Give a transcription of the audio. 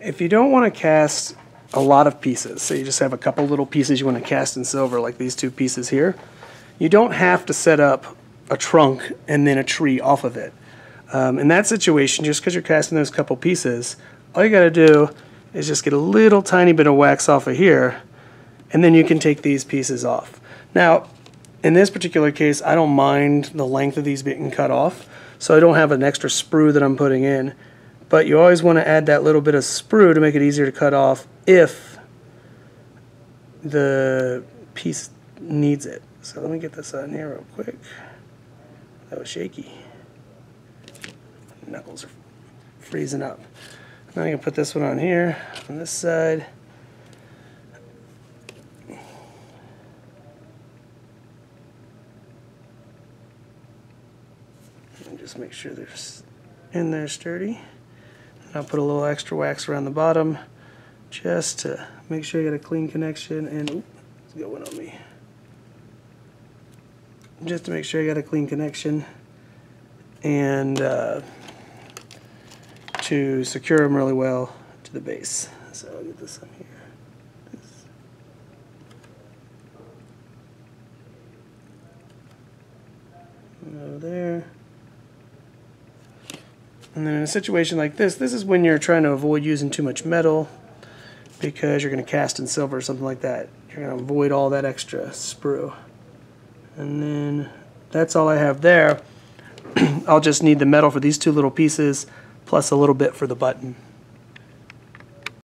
if you don't want to cast a lot of pieces, so you just have a couple little pieces you want to cast in silver, like these two pieces here, you don't have to set up a trunk and then a tree off of it. Um, in that situation, just because you're casting those couple pieces, all you got to do is just get a little tiny bit of wax off of here, and then you can take these pieces off. Now, in this particular case, I don't mind the length of these being cut off, so I don't have an extra sprue that I'm putting in. But you always want to add that little bit of sprue to make it easier to cut off if the piece needs it. So let me get this on here real quick. That was shaky. Knuckles are freezing up. Now I can put this one on here, on this side. And just make sure they're in there sturdy. And I'll put a little extra wax around the bottom just to make sure you got a clean connection and oop, it's got one on me. Just to make sure you got a clean connection and uh, to secure them really well to the base. So I'll get this on here. Over there. And then in a situation like this, this is when you're trying to avoid using too much metal because you're going to cast in silver or something like that. You're going to avoid all that extra sprue. And then that's all I have there. I'll just need the metal for these two little pieces plus a little bit for the button.